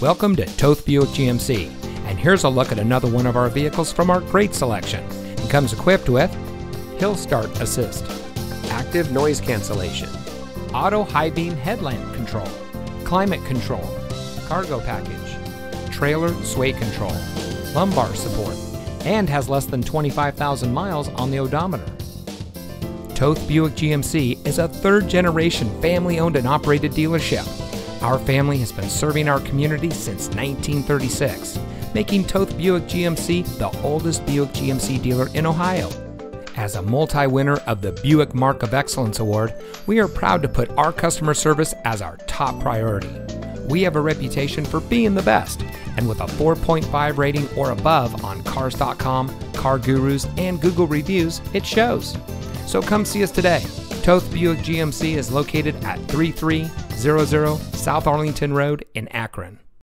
Welcome to Toth Buick GMC, and here's a look at another one of our vehicles from our great selection. It comes equipped with Hill Start Assist, Active Noise Cancellation, Auto High Beam Headlamp Control, Climate Control, Cargo Package, Trailer Sway Control, Lumbar Support, and has less than 25,000 miles on the odometer. Toth Buick GMC is a third generation family owned and operated dealership our family has been serving our community since 1936, making Toth Buick GMC the oldest Buick GMC dealer in Ohio. As a multi winner of the Buick Mark of Excellence Award, we are proud to put our customer service as our top priority. We have a reputation for being the best, and with a 4.5 rating or above on Cars.com, Car Gurus, and Google reviews, it shows. So come see us today. Toth Buick GMC is located at 3300 South Arlington Road in Akron.